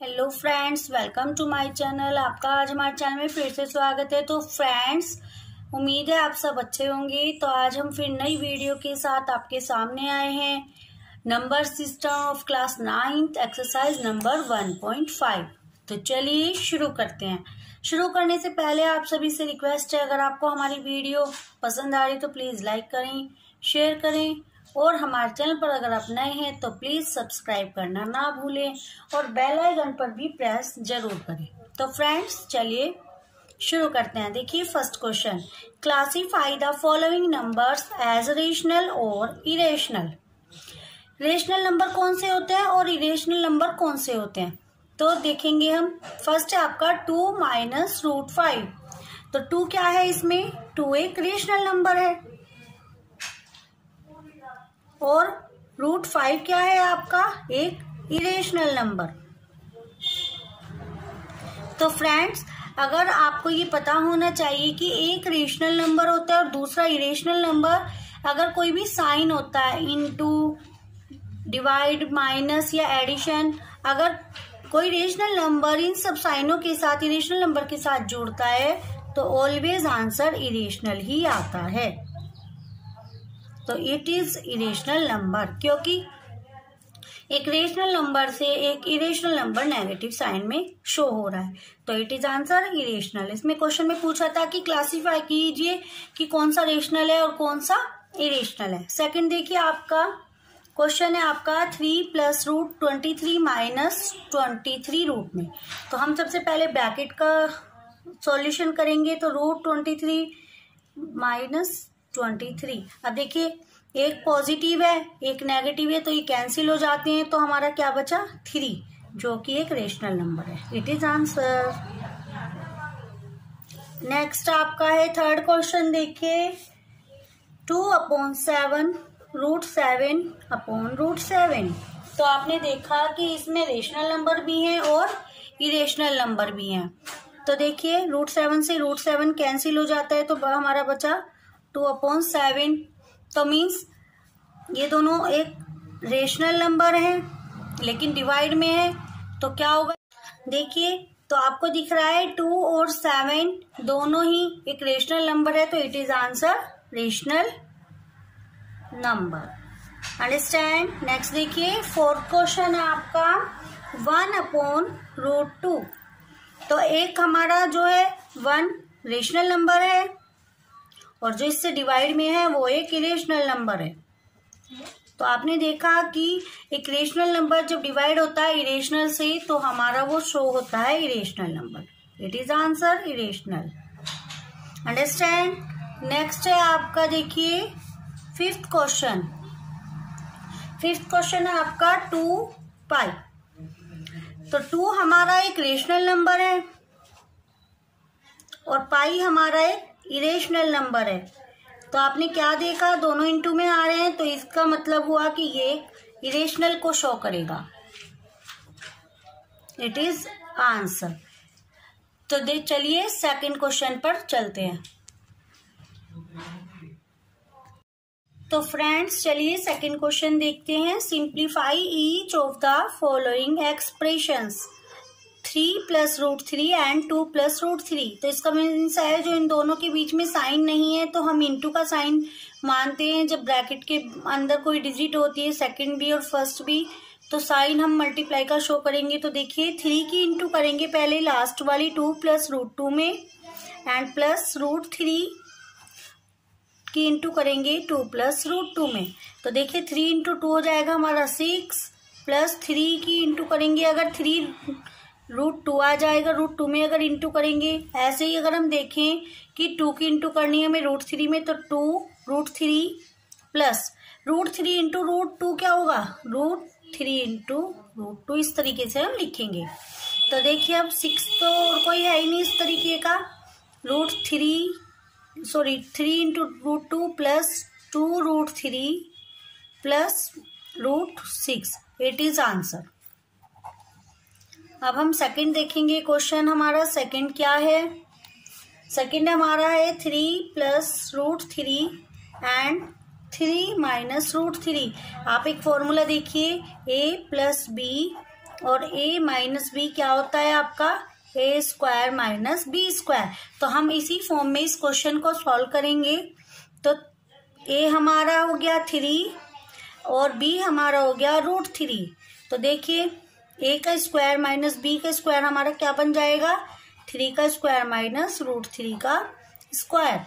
Hello friends welcome to my channel आपका आज हमारे चैनल में फिर से स्वागत है। तो फ्रेंड्स उम्मीद है आप सब अच्छे होंगे। तो आज हम फिर नई वीडियो के साथ आपके सामने आए हैं। Number system of class ninth exercise number one point five तो चलिए शुरू करते हैं। शुरू करने से पहले आप सभी से रिक्वेस्ट है, अगर आपको हमारी वीडियो पसंद आ रही तो प्लीज़ लाइक करें शेयर करें। और हमारे चैनल पर अगर आप नए हैं तो प्लीज़ सब्सक्राइब करना ना भूलें और बेल आइकन पर भी प्रेस ज़रूर करें। तो फ्रेंड्स चलिए शुरू करते हैं। देखिए first question classify the following numbers as rational और इरेशनल रेशनल नंबर कौन से होते हैं और इरेशनल नंबर कौन से होते हैं? तो देखेंगे हम। फ़र्स्ट है आपका टू माइनस रूट फाइव तो टू क्या है इसमें? टू एक रेशनल नंबर है। और रूट फाइव क्या है आपका? एक इरेशनल नंबर तो फ्रेंड्स अगर आपको ये पता होना चाहिए कि एक रेशनल नंबर होता है और दूसरा इरेशनल नंबर अगर कोई भी साइन होता है इनटू डिवाइड माइनस या एडिशन अगर कोई रेशनल नंबर इन सब साइनों के साथ इरेशनल नंबर के साथ जुड़ता है तो ऑलवेज आंसर इरेशनल ही आता है। तो इट इज़ इरेशनल नंबर क्योंकि एक रेशनल नंबर से एक इरेशनल नंबर नेगेटिव साइन में शो हो रहा है। तो इट इज़ आंसर इरेशनल इसमें क्वेश्चन में पूछा था कि क्लासिफाई कीजिए कि कौन सा रेशनल है और कौन सा इरेशनल है। सेकंड देखिए, आपका क्वेश्चन है आपका three plus root twenty three minus twenty three root में। तो हम सबसे पहले ब्रैकेट का सॉल्यूशन करेंगे तो root twenty three minus twenty three. अब देखिए, एक पॉजिटिव है, एक नेगेटिव है तो ये कैंसिल हो जाते हैं तो हमारा क्या बचा? थ्री, जो कि एक रेशनल नंबर है। इट इज़ आंसर नेक्स्ट आपका है थर्ड क्वेश्चन देखिए। Two upon seven root seven upon root seven तो आपने देखा कि इसमें रेशनल नंबर भी हैं और इरेशनल नंबर भी हैं। तो देखिए रूट सेवन से रूट सेवन कैंसिल हो जाता है तो हमारा बचा टू अपॉन सेवन तो मीन्स ये दोनों एक रेशनल नंबर है, लेकिन डिवाइड में है तो क्या होगा? देखिए तो आपको दिख रहा है टू और सेवन दोनों ही एक रेशनल नंबर है तो it is answer rational number understand next देखिए फोर्थ क्वेश्चन है आपका वन अपॉन रूट टू तो एक हमारा जो है वन रेशनल नंबर है और जो इससे डिवाइड में है, वो एक इरेशनल नंबर है। तो आपने देखा कि एक रेशनल नंबर जब डिवाइड होता है इरेशनल से तो हमारा वो शो होता है irrational number it is answer irrational understand next है आपका देखिए फिफ्थ क्वेश्चन फिफ्थ क्वेश्चन है आपका टू पाई तो टू हमारा एक रेशनल नंबर है और पाई हमारा एक इरेशनल नंबर है। तो आपने क्या देखा? दोनों इंटू में आ रहे हैं तो इसका मतलब हुआ कि ये इरेशनल को शो करेगा। इट इज़ आंसर तो देख चलिए सेकंड क्वेश्चन पर चलते हैं। तो फ्रेंड्स चलिए सेकंड क्वेश्चन देखते हैं। Simplify each of the following expressions three plus root three and two plus root three तो इसका मीन्स है जो इन दोनों के बीच में साइन नहीं है तो हम इंटू का साइन मानते हैं। जब ब्रैकेट के अंदर कोई डिजिट होती है सेकंड भी और फ़र्स्ट भी तो साइन हम मल्टीप्लाई का शो करेंगे। तो देखिए थ्री की इंटू करेंगे पहले लास्ट वाली टू प्लस रूट टू में एंड प्लस रूट थ्री की इंटू करेंगे टू प्लस रूट टू में। तो देखिए थ्री इंटू टू हो जाएगा हमारा सिक्स प्लस थ्री की इंटू करेंगे। अगर थ्री रूट टू आ जाएगा। रूट टू में अगर इंटू करेंगे, ऐसे ही अगर हम देखें कि टू की इंटू करनी है हमें रूट थ्री में तो two root three plus root three into root two क्या होगा? Root three into root two इस तरीके से हम लिखेंगे। तो देखिए अब सिक्स तो और कोई है ही नहीं इस तरीके का। Root three sorry three into root two plus two root three plus root six it is answer अब हम सेकंड देखेंगे क्वेश्चन हमारा सेकंड क्या है? सेकंड हमारा है three plus root three and three minus root three आप एक फॉर्मूला देखिए ए प्लस बी और ए माइनस बी क्या होता है आपका? A square minus B square तो हम इसी फॉर्म में इस क्वेश्चन को सॉल्व करेंगे। तो ए हमारा हो गया थ्री और बी हमारा हो गया रूट थ्री तो देखिए ए का स्क्वायर माइनस बी का स्क्वायर हमारा क्या बन जाएगा? थ्री का स्क्वायर माइनस रूट थ्री का स्क्वायर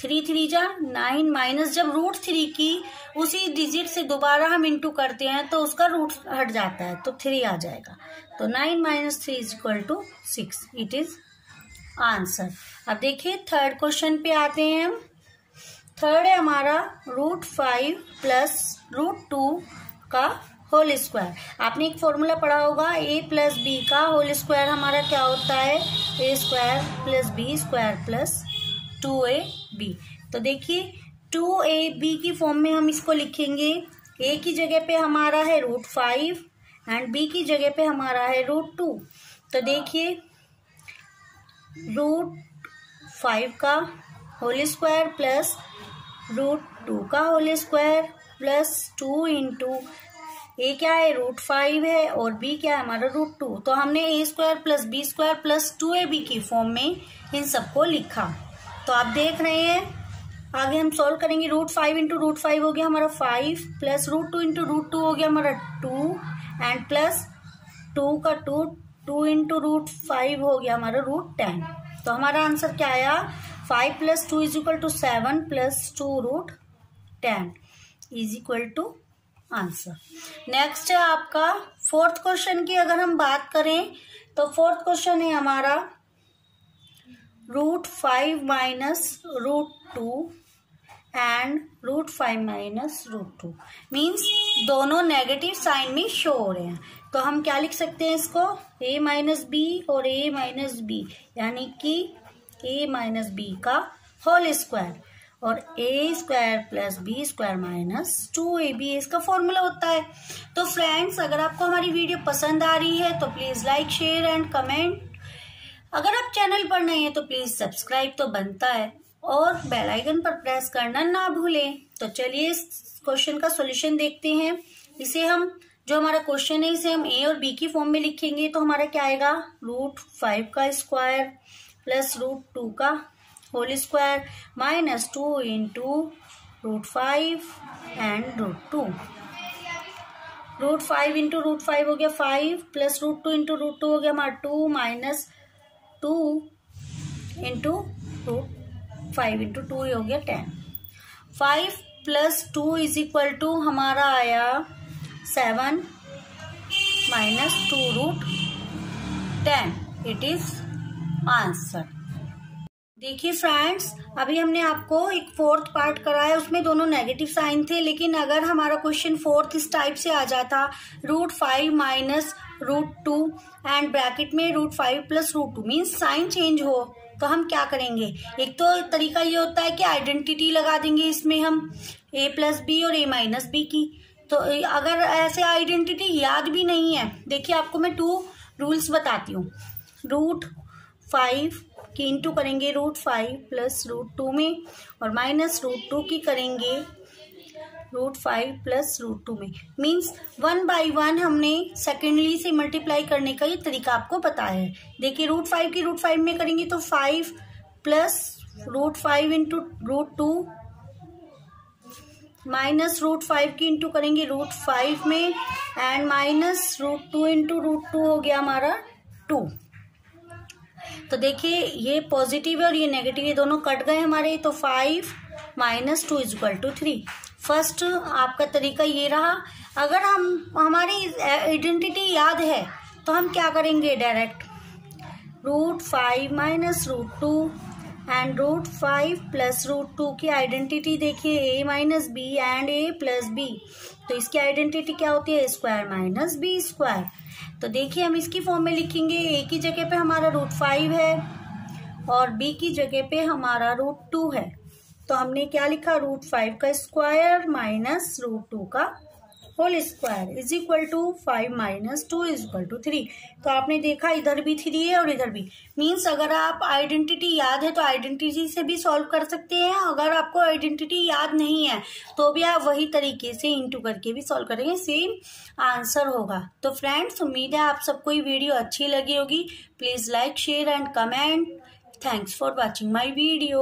थ्री थ्री जा नाइन माइनस जब रूट थ्री की उसी डिजिट से दोबारा हम इंटू करते हैं तो उसका रूट हट जाता है तो थ्री आ जाएगा। तो nine minus three is equal to six it is answer अब देखिए थर्ड क्वेश्चन पे आते हैं हम। थर्ड है हमारा root five plus root two का होल स्क्वायर। आपने एक फॉर्मूला पढ़ा होगा ए प्लस बी का होल स्क्वायर हमारा क्या होता है? A square plus B square plus two A B तो देखिए टू ए बी की फॉर्म में हम इसको लिखेंगे। ए की जगह पे हमारा है रूट फाइव एंड बी की जगह पे हमारा है रूट टू तो देखिए रूट फाइव का whole square plus root two का whole square plus two into A क्या है? रूट फाइव है और बी क्या है? हमारा रूट टू। तो हमने A square plus B square plus two A B की फॉर्म में इन सबको लिखा। तो आप देख रहे हैं, आगे हम सॉल्व करेंगे। Root five into root five हो गया हमारा five, plus root two into root two हो गया हमारा टू एंड प्लस टू का two two into root five हो गया हमारा रूट टेन। तो हमारा आंसर क्या आया? Five plus two is equal to seven, plus two root ten is equal to answer. Next है आपका फोर्थ क्वेश्चन की अगर हम बात करें तो फोर्थ क्वेश्चन है हमारा root five minus root two and root five minus root two means दोनों नेगेटिव साइन में शो हो रहे हैं। तो हम क्या लिख सकते हैं इसको? A माइनस बी और a माइनस बी यानी कि a माइनस बी का होल स्क्वायर और A square plus B square minus two A B इसका फॉर्मूला होता है। तो फ्रेंड्स अगर आपको हमारी वीडियो पसंद आ रही है तो please like share and comment अगर आप चैनल पर नहीं है तो प्लीज़ सब्सक्राइब तो बनता है। और बेल आइकन पर प्रेस करना ना भूलें। तो चलिए इस क्वेश्चन का सॉल्यूशन देखते हैं। इसे हम, जो हमारा क्वेश्चन है, इसे हम ए और बी की फॉर्म में लिखेंगे। तो हमारा क्या आएगा? रूट फाइव का स्क्वायर प्लस रूट टू का whole square minus two into root five and root two root five into root five हो गया five plus root two into root two हो गया हमारा two minus two into two five into two हो गया ten five plus two is equal to हमारा आया seven minus two root ten it is answer देखिए फ्रेंड्स अभी हमने आपको एक फोर्थ पार्ट कराया, उसमें दोनों नेगेटिव साइन थे, लेकिन अगर हमारा क्वेश्चन फोर्थ इस टाइप से आ जाता root five minus root two and bracket में root five plus root two means sign change हो तो हम क्या करेंगे? एक तो तरीका ये होता है कि आइडेंटिटी लगा देंगे इसमें हम ए प्लस बी और ए माइनस बी की। तो अगर ऐसे आइडेंटिटी याद भी नहीं है, देखिए आपको मैं टू रूल्स बताती हूँ। रूट फाइव की इंटू करेंगे root five plus root two में और माइनस रूट टू की करेंगे root five plus root two में। मीन्स वन बाई वन हमने सेकेंडली से मल्टीप्लाई करने का ये तरीका आपको पता है। देखिए रूट फाइव की रूट फाइव में करेंगे तो five plus root five into root two minus root five की इंटू करेंगे रूट फाइव में and minus root two into root two हो गया हमारा टू तो देखिए, ये पॉजिटिव है और ये नेगेटिव ये दोनों कट गए हमारे तो five minus two is equal to three first आपका तरीका ये रहा, अगर हम, हमारी आइडेंटिटी याद है तो हम क्या करेंगे direct root five minus root two and root five plus root two की आइडेंटिटी देखिए A minus B and A plus B तो इसकी आइडेंटिटी क्या होती है? स्क्वायर माइनस बी स्क्वायर तो देखिए, हम इसकी फॉर्म में लिखेंगे ए की जगह पे हमारा रूट फाइव है और बी की जगह पे हमारा रूट टू है। तो हमने क्या लिखा? रूट फाइव का स्क्वायर माइनस रूट टू का whole square is equal to five minus two is equal to three तो आपने देखा, इधर भी थ्री है और इधर भी। मीन्स अगर आप आइडेंटिटी याद है तो आइडेंटिटी से भी सॉल्व कर सकते हैं। अगर आपको आइडेंटिटी याद नहीं है तो भी आप वही तरीके से इंटू करके भी सॉल्व करेंगे। सेम आंसर होगा। तो फ्रेंड्स उम्मीद है आप सबको ये वीडियो अच्छी लगी होगी। Please like share and comment thanks for watching my video